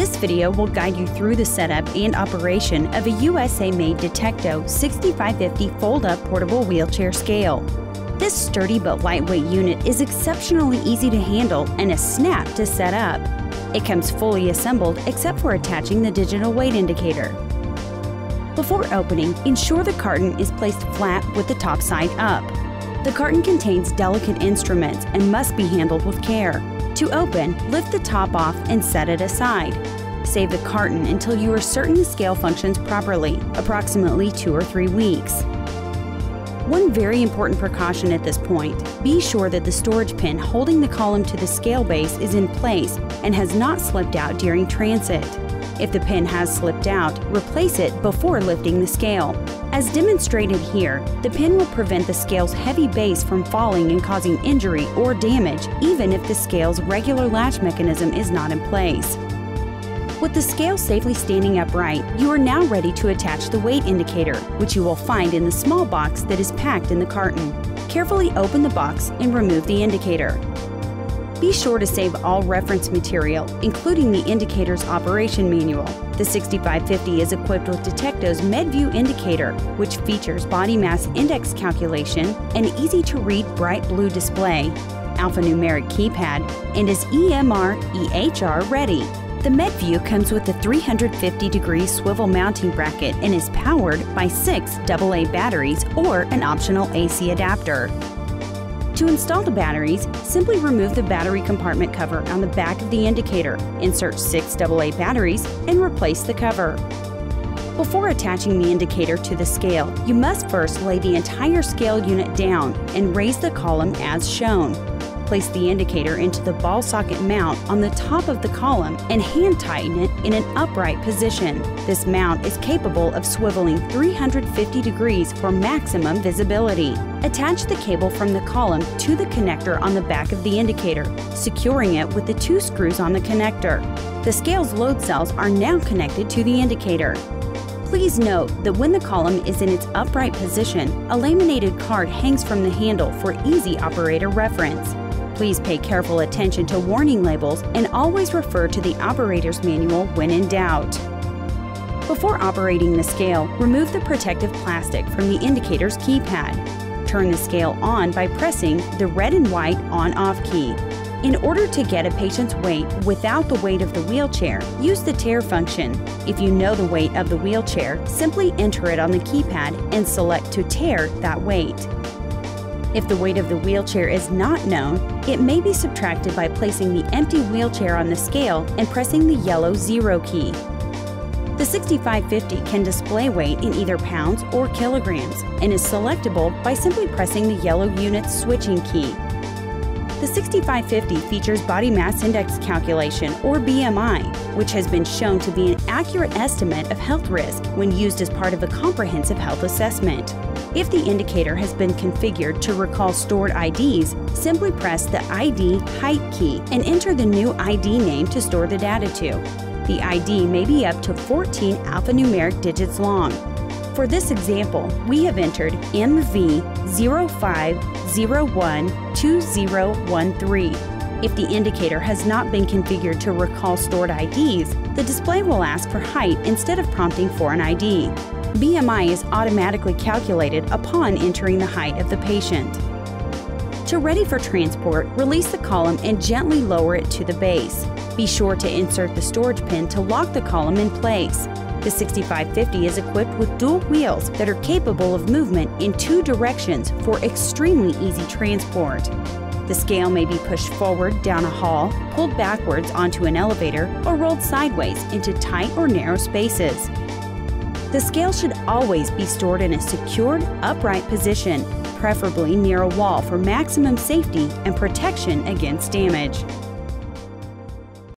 This video will guide you through the setup and operation of a USA-made Detecto 6550 fold-up portable wheelchair scale. This sturdy but lightweight unit is exceptionally easy to handle and a snap to set up. It comes fully assembled except for attaching the digital weight indicator. Before opening, ensure the carton is placed flat with the top side up. The carton contains delicate instruments and must be handled with care. To open, lift the top off and set it aside. Save the carton until you are certain the scale functions properly, approximately two or three weeks. One very important precaution at this point, be sure that the storage pin holding the column to the scale base is in place and has not slipped out during transit. If the pin has slipped out, replace it before lifting the scale. As demonstrated here, the pin will prevent the scale's heavy base from falling and causing injury or damage even if the scale's regular latch mechanism is not in place. With the scale safely standing upright, you are now ready to attach the weight indicator, which you will find in the small box that is packed in the carton. Carefully open the box and remove the indicator. Be sure to save all reference material, including the indicator's operation manual. The 6550 is equipped with Detecto's MedVue indicator, which features body mass index calculation, an easy-to-read bright blue display, alphanumeric keypad, and is EMR EHR ready. The MedVue comes with a 350 degree swivel mounting bracket and is powered by six AA batteries or an optional AC adapter. To install the batteries, simply remove the battery compartment cover on the back of the indicator, insert six AA batteries, and replace the cover. Before attaching the indicator to the scale, you must first lay the entire scale unit down and raise the column as shown. Place the indicator into the ball socket mount on the top of the column and hand tighten it in an upright position. This mount is capable of swiveling 350 degrees for maximum visibility. Attach the cable from the column to the connector on the back of the indicator, securing it with the two screws on the connector. The scale's load cells are now connected to the indicator. Please note that when the column is in its upright position, a laminated card hangs from the handle for easy operator reference. Please pay careful attention to warning labels and always refer to the operator's manual when in doubt. Before operating the scale, remove the protective plastic from the indicator's keypad turn the scale on by pressing the red and white on-off key. In order to get a patient's weight without the weight of the wheelchair, use the tare function. If you know the weight of the wheelchair, simply enter it on the keypad and select to tare that weight. If the weight of the wheelchair is not known, it may be subtracted by placing the empty wheelchair on the scale and pressing the yellow zero key. The 6550 can display weight in either pounds or kilograms and is selectable by simply pressing the yellow unit switching key. The 6550 features body mass index calculation or BMI, which has been shown to be an accurate estimate of health risk when used as part of a comprehensive health assessment. If the indicator has been configured to recall stored IDs, simply press the ID height key and enter the new ID name to store the data to. The ID may be up to 14 alphanumeric digits long. For this example, we have entered MV05012013. If the indicator has not been configured to recall stored IDs, the display will ask for height instead of prompting for an ID. BMI is automatically calculated upon entering the height of the patient. To ready for transport, release the column and gently lower it to the base. Be sure to insert the storage pin to lock the column in place. The 6550 is equipped with dual wheels that are capable of movement in two directions for extremely easy transport. The scale may be pushed forward down a hall, pulled backwards onto an elevator, or rolled sideways into tight or narrow spaces. The scale should always be stored in a secured, upright position preferably near a wall for maximum safety and protection against damage.